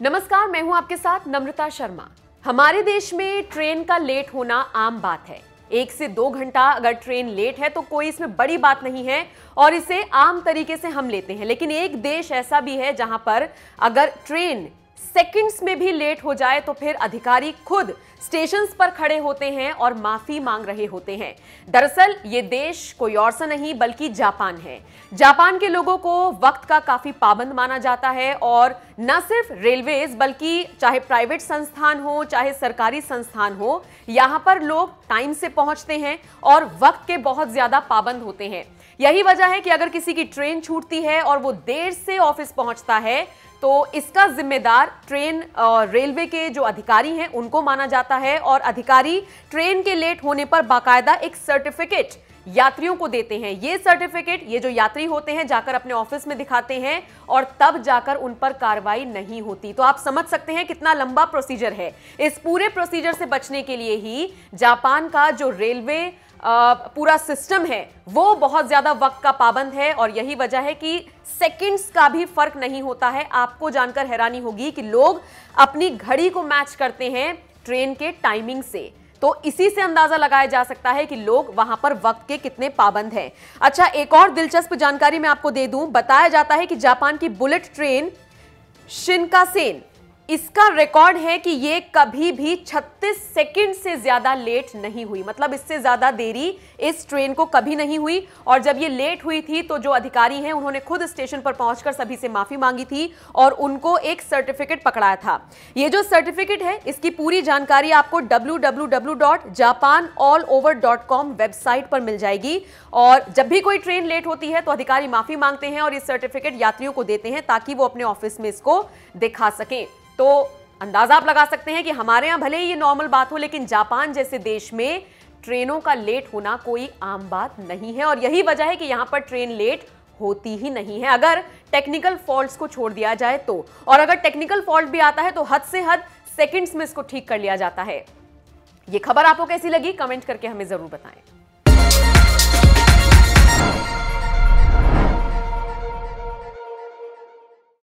नमस्कार, मैं हूँ आपके साथ नम्रता शर्मा। हमारे देश में ट्रेन का लेट होना आम बात है। एक से दो घंटा अगर ट्रेन लेट है तो कोई इसमें बड़ी बात नहीं है और इसे आम तरीके से हम लेते हैं। लेकिन एक देश ऐसा भी है जहाँ पर अगर ट्रेन सेकंड्स में भी लेट हो जाए तो फिर अधिकारी खुद स्टेशन पर खड़े होते हैं और माफ़ी मांग रहे होते हैं। दरअसल, ये देश कोई और सा नहीं, बल्कि जापान है। जापान के लोगों को वक्त का काफ़ी पाबंद माना जाता है और न सिर्फ़ रेलवेज बल्कि चाहे प्राइवेट संस्थान हो, चाहे सरकारी संस्थान हो, यहाँ पर लोग टाइम से पहुँचते हैं और वक्त के बहुत ज़्यादा पाबंद होते हैं। यही वजह है कि अगर किसी की ट्रेन छूटती है और वो देर से ऑफ़िस पहुँचता है तो इसका जिम्मेदार ट्रेन रेलवे के जो अधिकारी हैं, उनको माना जाता है और अधिकारी ट्रेन के लेट होने पर बाकायदा एक सर्टिफिकेट यात्रियों को देते हैं। ये सर्टिफिकेट, ये जो यात्री होते हैं, जाकर अपने ऑफ़िस में दिखाते हैं और तब जाकर उन पर कार्रवाई नहीं होती। तो आप समझ सकते हैं कितना लंबा प्रोसीजर है। इस पूरे प्रोसीजर से बचने के लिए ही जापान का जो रेलवे पूरा सिस्टम है, वो बहुत ज़्यादा वक्त का पाबंद है और यही वजह है कि सेकंड्स का भी फ़र्क नहीं होता है। आपको जानकर हैरानी होगी कि लोग अपनी घड़ी को मैच करते हैं ट्रेन के टाइमिंग से। तो इसी से अंदाज़ा लगाया जा सकता है कि लोग वहाँ पर वक्त के कितने पाबंद हैं। अच्छा एक और दिलचस्प जानकारी मैं आपको दे दूँ। बताया जाता है कि जापान की बुलेट ट्रेन शिनकासेन इसका रिकॉर्ड है कि ये कभी भी 36 सेकंड से ज़्यादा लेट नहीं हुई। मतलब इससे ज़्यादा देरी इस ट्रेन को कभी नहीं हुई। और जब ये लेट हुई थी तो जो अधिकारी हैं, उन्होंने खुद स्टेशन पर पहुंचकर सभी से माफ़ी मांगी थी और उनको एक सर्टिफिकेट पकड़ाया था। ये जो सर्टिफिकेट है, इसकी पूरी जानकारी आपको www.japanallover.com वेबसाइट पर मिल जाएगी। और जब भी कोई ट्रेन लेट होती है तो अधिकारी माफ़ी मांगते हैं और ये सर्टिफिकेट यात्रियों को देते हैं ताकि वो अपने ऑफ़िस में इसको दिखा सकें। तो अंदाज़ा आप लगा सकते हैं कि हमारे यहाँ भले ही ये नॉर्मल बात हो, लेकिन जापान जैसे देश में ट्रेनों का लेट होना कोई आम बात नहीं है और यही वजह है कि यहाँ पर ट्रेन लेट होती ही नहीं है। अगर टेक्निकल फॉल्ट्स को छोड़ दिया जाए तो और अगर टेक्निकल फॉल्ट भी आता है तो हद से हद सेकंड्स में इसको ठीक कर लिया जाता है। ये खबर आपको कैसी लगी? कमेंट करके हमें ज़रूर बताएँ।